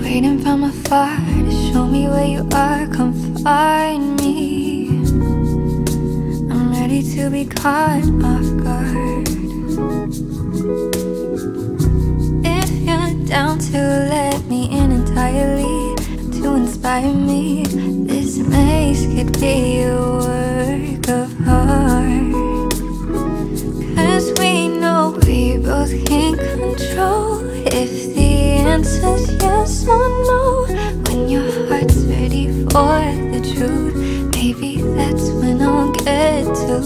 Waiting from afar to show me where you are, come find me. I'm ready to be caught off guard. Down to let me in entirely, to inspire me, this maze could be a work of art. Cause we know we both can't control if the answer's yes or no. When your heart's ready for the truth, maybe that's when I'll get to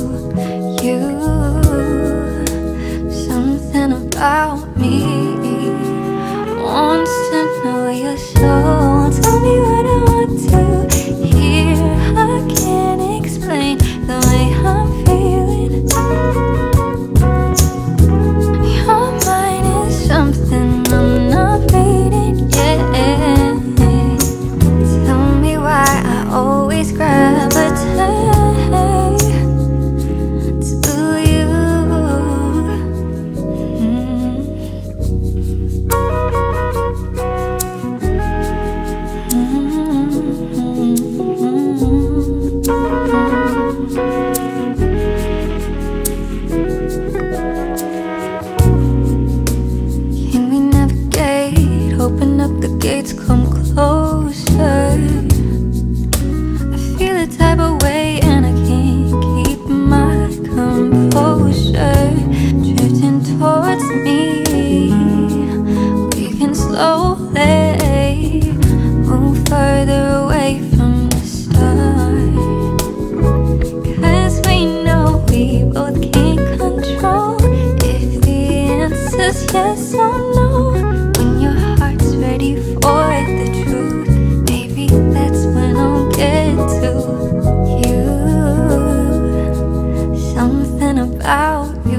you. Something about me wants up come closer. I feel a type of way and I can't keep my composure. Drifting towards me, we can slowly move further away About you